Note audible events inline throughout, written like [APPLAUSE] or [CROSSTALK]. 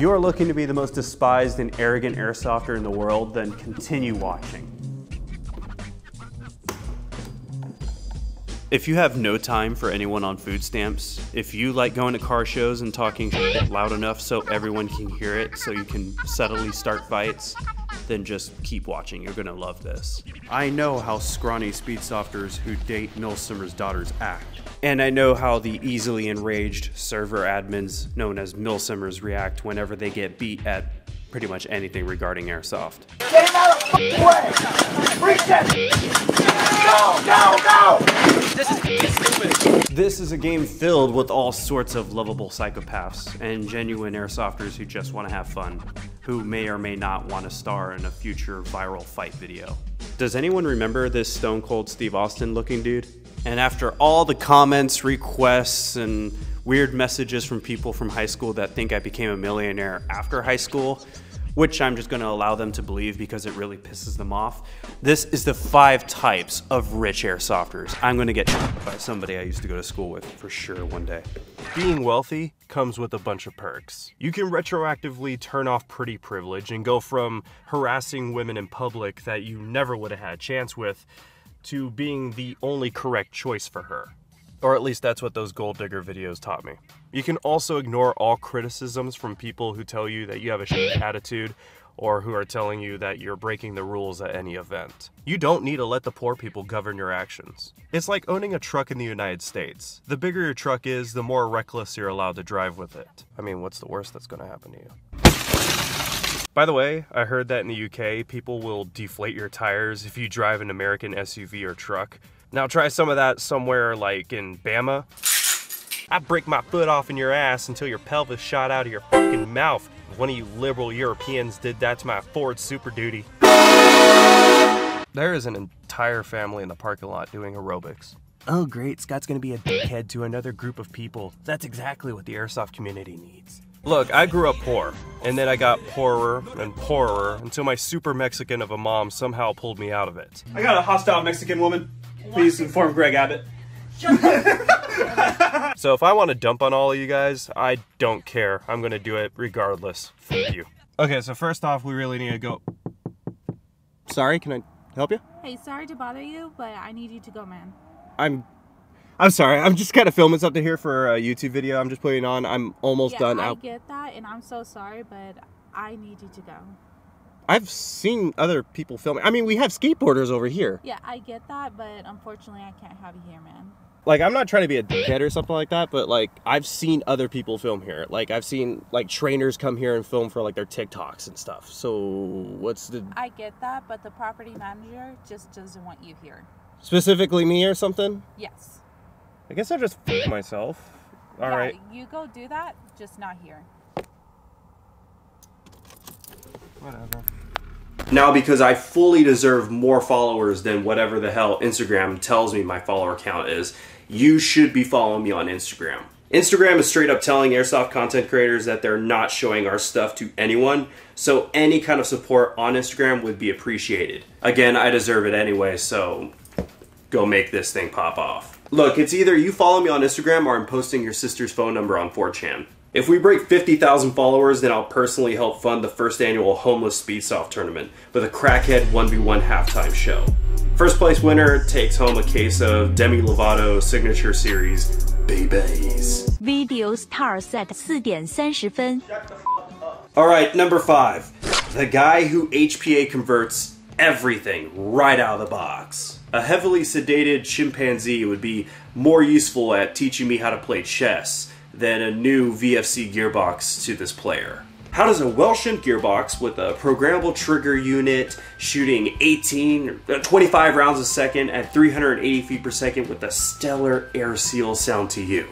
If you're looking to be the most despised and arrogant airsofter in the world, then continue watching. If you have no time for anyone on food stamps, if you like going to car shows and talking [LAUGHS] loud enough so everyone can hear it so you can subtly start fights, then just keep watching. You're gonna love this. I know how scrawny speedsofters who date Milsimmer's daughters act. And I know how the easily enraged server admins known as Milsimmers react whenever they get beat at pretty much anything regarding airsoft. Get him out of the way! Reset! Go, go, go! This is stupid. This is a game filled with all sorts of lovable psychopaths and genuine airsofters who just want to have fun, who may or may not want to star in a future viral fight video. Does anyone remember this Stone Cold Steve Austin looking dude? And after all the comments, requests, and weird messages from people from high school that think I became a millionaire after high school, which I'm just going to allow them to believe because it really pisses them off. This is the five types of rich airsofters. I'm going to get by somebody I used to go to school with for sure one day. Being wealthy comes with a bunch of perks. You can retroactively turn off pretty privilege and go from harassing women in public that you never would have had a chance with to being the only correct choice for her. Or at least that's what those gold digger videos taught me. You can also ignore all criticisms from people who tell you that you have a shit attitude or who are telling you that you're breaking the rules at any event. You don't need to let the poor people govern your actions. It's like owning a truck in the United States. The bigger your truck is, the more reckless you're allowed to drive with it. I mean, what's the worst that's gonna happen to you? By the way, I heard that in the UK, people will deflate your tires if you drive an American SUV or truck. Now try some of that somewhere like in Bama. I break my foot off in your ass until your pelvis shot out of your fucking mouth. One of you liberal Europeans did that to my Ford Super Duty. There is an entire family in the parking lot doing aerobics. Oh great, Scott's gonna be a dickhead to another group of people. That's exactly what the airsoft community needs. Look, I grew up poor, and then I got poorer and poorer until my super Mexican of a mom somehow pulled me out of it. I got a hostile Mexican woman. Please inform Greg Abbott. so if I want to dump on all of you guys, I don't care. I'm going to do it regardless. Fuck you. Okay, so first off, we really need to go... Sorry, can I help you? Hey, sorry to bother you, but I need you to go, man. I'm... I'm sorry. I'm just kind of filming something here for a YouTube video. I'm just putting on. I'm almost yeah, done. I out. get that, and I'm so sorry, but I need you to go. I've seen other people filming. I mean, we have skateboarders over here. Yeah, I get that, but unfortunately, I can't have you here, man. Like, I'm not trying to be a dickhead or something like that, but like, I've seen other people film here. Like, I've seen like trainers come here and film for like their TikToks and stuff. So, what's the? I get that, but the property manager just doesn't want you here. Specifically, me or something? Yes. I guess I just myself. All yeah, right. You go do that, just not here. Whatever. Now, because I fully deserve more followers than whatever the hell Instagram tells me my follower count is, you should be following me on Instagram. Instagram is straight up telling airsoft content creators that they're not showing our stuff to anyone, so any kind of support on Instagram would be appreciated. Again, I deserve it anyway, so go make this thing pop off. Look, it's either you follow me on Instagram or I'm posting your sister's phone number on 4chan. If we break 50,000 followers, then I'll personally help fund the first annual Homeless Speedsoft tournament with a crackhead 1v1 halftime show. First place winner takes home a case of Demi Lovato Signature Series Babies. Video starts at 4点30分. Alright, number five. The guy who HPA converts everything right out of the box. A heavily sedated chimpanzee would be more useful at teaching me how to play chess than a new VFC gearbox to this player. How does a Welshun gearbox with a programmable trigger unit shooting 18, uh, 25 rounds a second at 380 feet per second with a stellar air seal sound to you?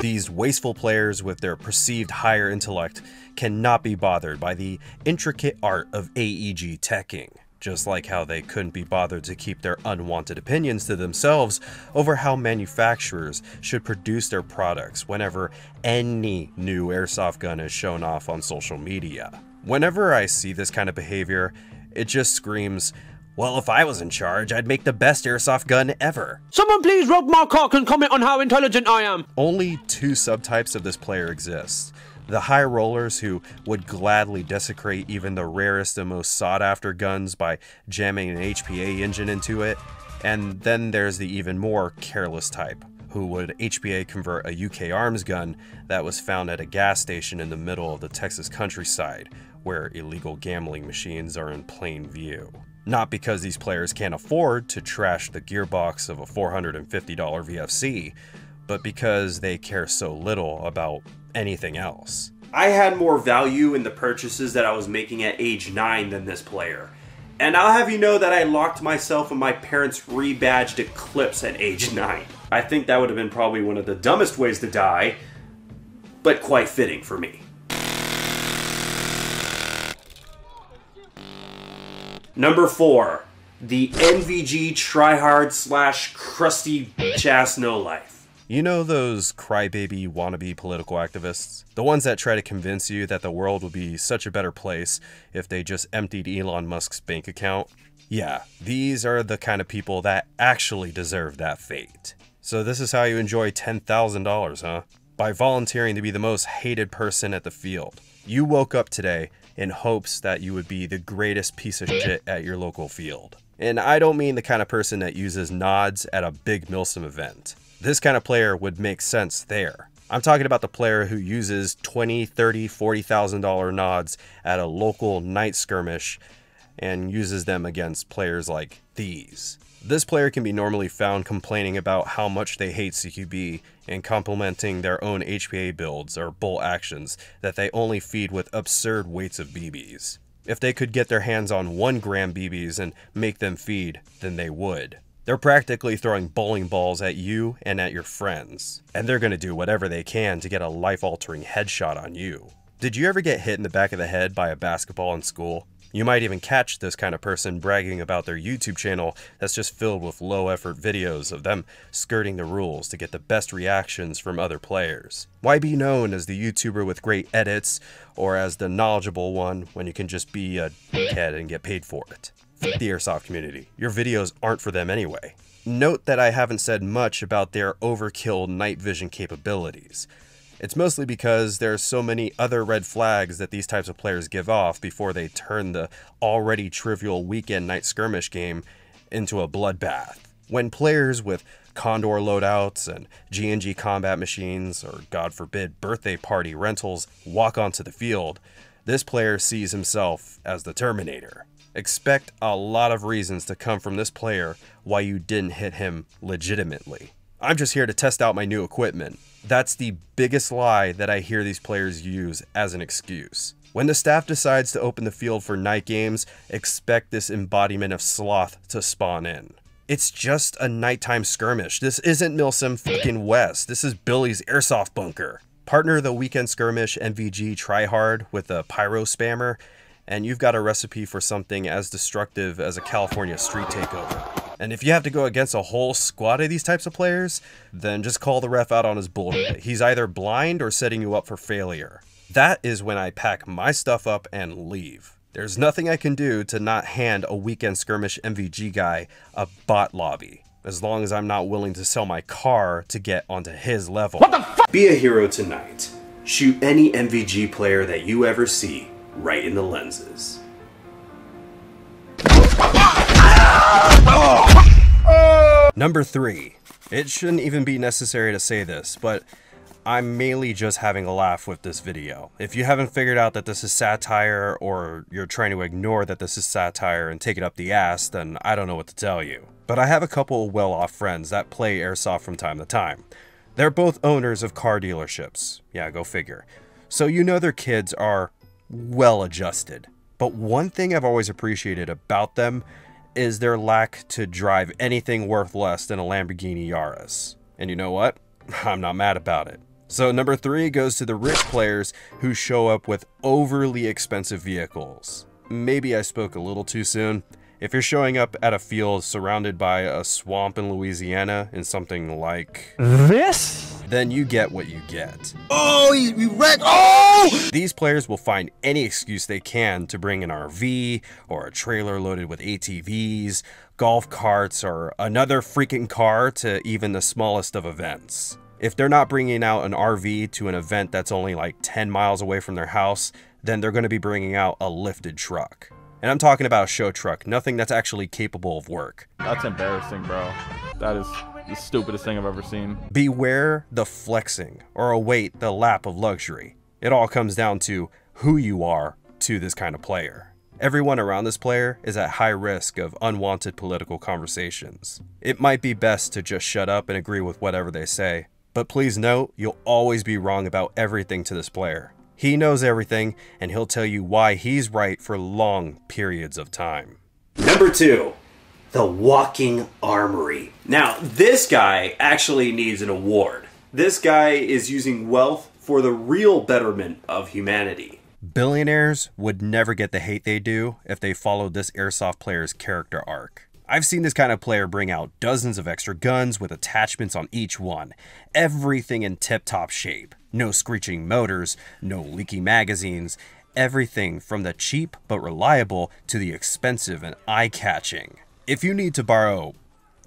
These wasteful players with their perceived higher intellect cannot be bothered by the intricate art of AEG teching just like how they couldn't be bothered to keep their unwanted opinions to themselves over how manufacturers should produce their products whenever any new airsoft gun is shown off on social media. Whenever I see this kind of behavior, it just screams, well, if I was in charge, I'd make the best airsoft gun ever. Someone please rub my cock and comment on how intelligent I am. Only two subtypes of this player exist The high rollers who would gladly desecrate even the rarest and most sought after guns by jamming an HPA engine into it. And then there's the even more careless type, who would HPA convert a UK arms gun that was found at a gas station in the middle of the Texas countryside, where illegal gambling machines are in plain view. Not because these players can't afford to trash the gearbox of a $450 VFC, but because they care so little about anything else. I had more value in the purchases that I was making at age 9 than this player. And I'll have you know that I locked myself in my parents' rebadged Eclipse at age 9. I think that would have been probably one of the dumbest ways to die, but quite fitting for me. Number 4. The NVG tryhard slash crusty ass no life. You know those crybaby wannabe political activists? The ones that try to convince you that the world would be such a better place if they just emptied Elon Musk's bank account? Yeah, these are the kind of people that actually deserve that fate. So this is how you enjoy $10,000, huh? By volunteering to be the most hated person at the field. You woke up today in hopes that you would be the greatest piece of shit at your local field. And I don't mean the kind of person that uses nods at a big Milsim event. This kind of player would make sense there. I'm talking about the player who uses 20, 30, 40,000 dollar nods at a local night skirmish and uses them against players like these. This player can be normally found complaining about how much they hate CQB and complimenting their own HPA builds or bolt actions that they only feed with absurd weights of BBs. If they could get their hands on 1 gram BBs and make them feed, then they would. They're practically throwing bowling balls at you and at your friends, and they're going to do whatever they can to get a life altering headshot on you. Did you ever get hit in the back of the head by a basketball in school? You might even catch this kind of person bragging about their YouTube channel that's just filled with low effort videos of them skirting the rules to get the best reactions from other players. Why be known as the YouTuber with great edits or as the knowledgeable one when you can just be a head and get paid for it? The airsoft community. Your videos aren't for them anyway. Note that I haven't said much about their overkill night vision capabilities. It's mostly because there are so many other red flags that these types of players give off before they turn the already trivial weekend night skirmish game into a bloodbath. When players with Condor loadouts and G&G combat machines, or god forbid, birthday party rentals walk onto the field, this player sees himself as the Terminator. Expect a lot of reasons to come from this player why you didn't hit him legitimately. I'm just here to test out my new equipment. That's the biggest lie that I hear these players use as an excuse. When the staff decides to open the field for night games, expect this embodiment of sloth to spawn in. It's just a nighttime skirmish. This isn't Milsim fucking West. This is Billy's airsoft bunker. Partner the weekend skirmish NVG tryhard with a pyro spammer, and you've got a recipe for something as destructive as a California street takeover. And if you have to go against a whole squad of these types of players, then just call the ref out on his bullshit. He's either blind or setting you up for failure. That is when I pack my stuff up and leave. There's nothing I can do to not hand a weekend skirmish NVG guy a bot lobby, as long as I'm not willing to sell my car to get onto his level. What the? Be a hero tonight. Shoot any NVG player that you ever see right in the lenses. Number three. It shouldn't even be necessary to say this, but I'm mainly just having a laugh with this video. If you haven't figured out that this is satire, or you're trying to ignore that this is satire and take it up the ass, then I don't know what to tell you. But I have a couple well-off friends that play airsoft from time to time. They're both owners of car dealerships. Yeah, go figure. So you know their kids are well adjusted. But one thing I've always appreciated about them is their lack to drive anything worth less than a Lamborghini Yaris. And you know what? [LAUGHS] I'm not mad about it. So number three goes to the rich players who show up with overly expensive vehicles. Maybe I spoke a little too soon. If you're showing up at a field surrounded by a swamp in Louisiana in something like this, then you get what you get. Oh, you, you wreck! Oh! These players will find any excuse they can to bring an RV or a trailer loaded with ATVs, golf carts, or another freaking car to even the smallest of events. If they're not bringing out an RV to an event that's only like 10 miles away from their house, then they're going to be bringing out a lifted truck. And I'm talking about a show truck, nothing that's actually capable of work. That's embarrassing, bro. That is the stupidest thing I've ever seen. Beware the flexing or await the lap of luxury. It all comes down to who you are to this kind of player. Everyone around this player is at high risk of unwanted political conversations. It might be best to just shut up and agree with whatever they say, but please note you'll always be wrong about everything to this player. He knows everything and he'll tell you why he's right for long periods of time. Number two, the Walking Armory. Now, this guy actually needs an award. This guy is using wealth for the real betterment of humanity. Billionaires would never get the hate they do if they followed this airsoft player's character arc. I've seen this kind of player bring out dozens of extra guns with attachments on each one, everything in tip top shape. No screeching motors, no leaky magazines, everything from the cheap but reliable to the expensive and eye catching. If you need to borrow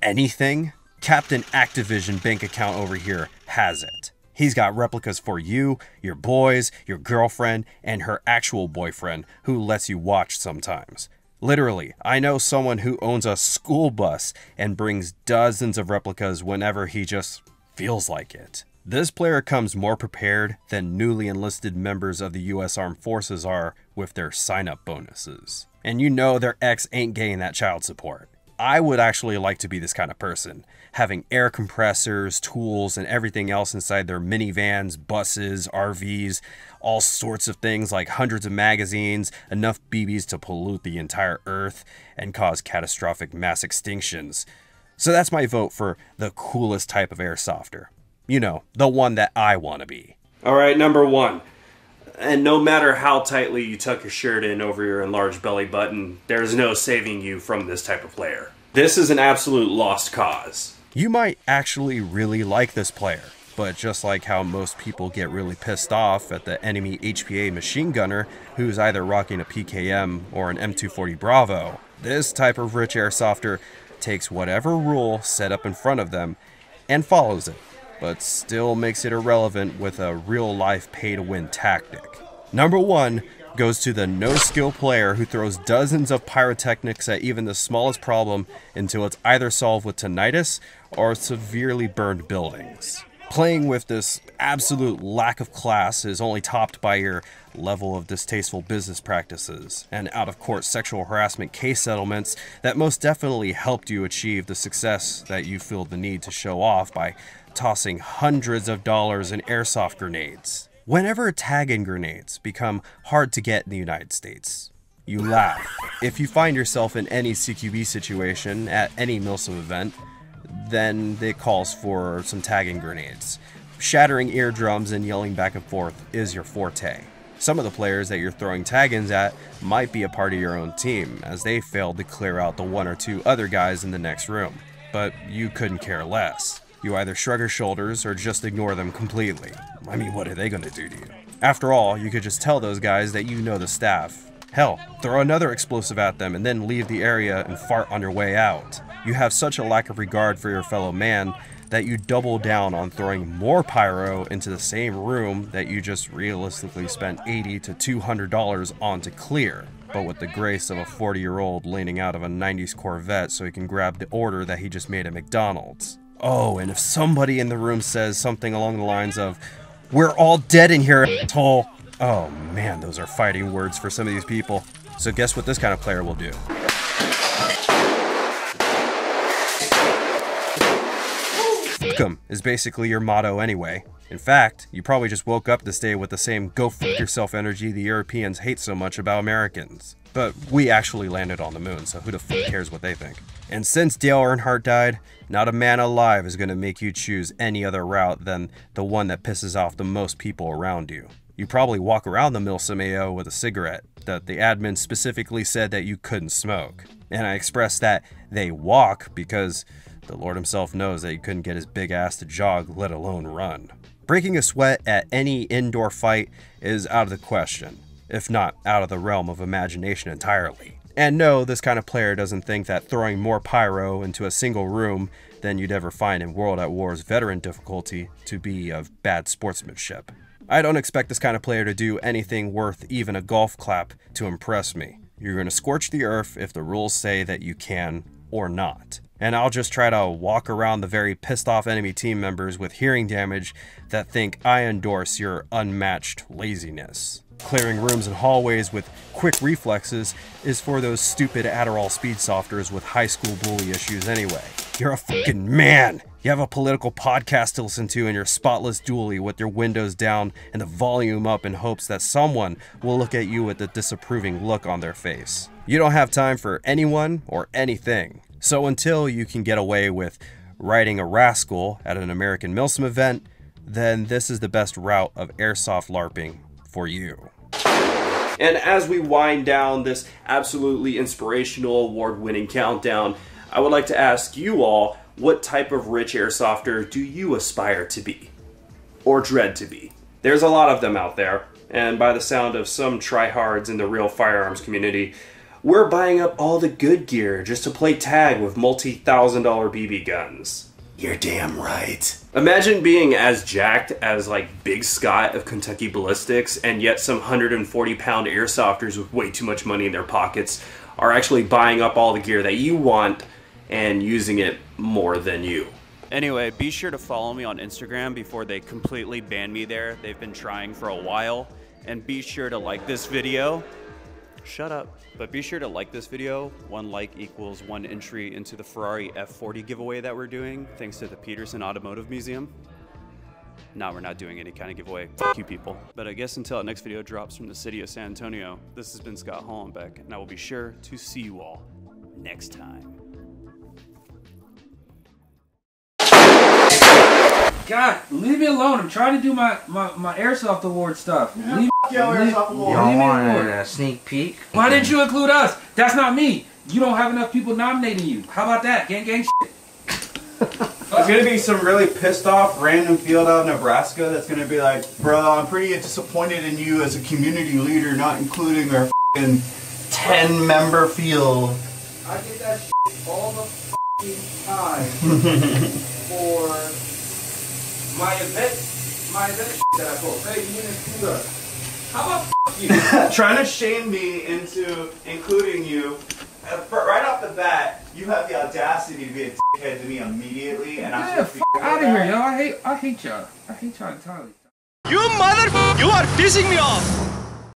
anything, Captain Activision bank account over here has it. He's got replicas for you, your boys, your girlfriend, and her actual boyfriend who lets you watch sometimes. Literally, I know someone who owns a school bus and brings dozens of replicas whenever he just feels like it. This player comes more prepared than newly enlisted members of the US Armed Forces are with their sign up bonuses. And you know their ex ain't getting that child support. I would actually like to be this kind of person, having air compressors, tools, and everything else inside their minivans, buses, RVs, all sorts of things like hundreds of magazines, enough BBs to pollute the entire Earth and cause catastrophic mass extinctions. So that's my vote for the coolest type of airsofter. You know, the one that I want to be. All right, number one. And no matter how tightly you tuck your shirt in over your enlarged belly button, there's no saving you from this type of player. This is an absolute lost cause. You might actually really like this player, but just like how most people get really pissed off at the enemy HPA machine gunner who's either rocking a PKM or an M240 Bravo, this type of rich airsofter takes whatever rule set up in front of them and follows it but still makes it irrelevant with a real life pay to win tactic. Number one goes to the no skill player who throws dozens of pyrotechnics at even the smallest problem until it's either solved with tinnitus or severely burned buildings. Playing with this absolute lack of class is only topped by your level of distasteful business practices and out of court sexual harassment case settlements that most definitely helped you achieve the success that you feel the need to show off by tossing hundreds of dollars in airsoft grenades. Whenever TAGinn grenades become hard to get in the United States, you laugh. If you find yourself in any CQB situation at any MILSIM event, then it calls for some TAGinn grenades. Shattering eardrums and yelling back and forth is your forte. Some of the players that you're throwing TAGinns at might be a part of your own team, as they failed to clear out the one or two other guys in the next room. But you couldn't care less. You either shrug your shoulders or just ignore them completely. I mean, what are they gonna do to you? After all, you could just tell those guys that you know the staff. Hell, throw another explosive at them and then leave the area and fart on your way out. You have such a lack of regard for your fellow man that you double down on throwing more pyro into the same room that you just realistically spent 80 to $200 on to clear, but with the grace of a 40 year old leaning out of a 90s Corvette so he can grab the order that he just made at McDonald's. Oh, and if somebody in the room says something along the lines of, We're all dead in here, asshole. Oh man, those are fighting words for some of these people. So, guess what this kind of player will do? Welcome is basically your motto anyway. In fact, you probably just woke up this day with the same go fuck yourself energy the Europeans hate so much about Americans. But we actually landed on the moon, so who the fuck cares what they think? And since Dale Earnhardt died, not a man alive is going to make you choose any other route than the one that pisses off the most people around you. You probably walk around the Milsim AO with a cigarette that the admin specifically said that you couldn't smoke. And I express that they walk because the Lord himself knows that he couldn't get his big ass to jog, let alone run. Breaking a sweat at any indoor fight is out of the question, if not out of the realm of imagination entirely. And no, this kind of player doesn't think that throwing more pyro into a single room than you'd ever find in World at War's veteran difficulty to be of bad sportsmanship. I don't expect this kind of player to do anything worth even a golf clap to impress me. You're going to scorch the earth if the rules say that you can or not. And I'll just try to walk around the very pissed off enemy team members with hearing damage that think I endorse your unmatched laziness. Clearing rooms and hallways with quick reflexes is for those stupid Adderall speed softers with high school bully issues anyway. You're a fucking man! You have a political podcast to listen to in your spotless dually with your windows down and the volume up in hopes that someone will look at you with a disapproving look on their face. You don't have time for anyone or anything. So until you can get away with riding a rascal at an American Milsim event, then this is the best route of airsoft LARPing for you. And as we wind down this absolutely inspirational, award winning countdown, I would like to ask you all what type of rich airsofter do you aspire to be? Or dread to be? There's a lot of them out there, and by the sound of some tryhards in the real firearms community, we're buying up all the good gear just to play tag with multi thousand dollar BB guns. You're damn right. Imagine being as jacked as like Big Scott of Kentucky Ballistics, and yet some 140 pound airsofters with way too much money in their pockets are actually buying up all the gear that you want and using it more than you. Anyway, be sure to follow me on Instagram before they completely ban me there. They've been trying for a while. And be sure to like this video. Shut up. But be sure to like this video. One like equals one entry into the Ferrari F40 giveaway that we're doing, thanks to the Petersen Automotive Museum. Now we're not doing any kind of giveaway. Fuck you people. But I guess until the next video drops from the city of San Antonio, this has been Scott Hallenbeck, and I will be sure to see you all next time. God, leave me alone. I'm trying to do my, my, my airsoft award stuff. Leave, Yo, leave- Airsoft Award. Y'all wanted alone. a sneak peek? Why didn't you include us? That's not me. You don't have enough people nominating you. How about that? Gang gang shit. [LAUGHS] There's gonna be some really pissed off random field out of Nebraska that's gonna be like, bro, I'm pretty disappointed in you as a community leader, not including our fing 10 member field. I get that shit all the fucking time [LAUGHS] for my event, my event that I post. Hey, you didn't include us. How about fuck you? [LAUGHS] Trying to shame me into including you. Uh, right off the bat, you have the audacity to be a dickhead to me immediately, and I'm Yeah, supposed to be out of with here, that? yo. I hate, I hate y'all. I hate y'all entirely. You mother! You are pissing me off!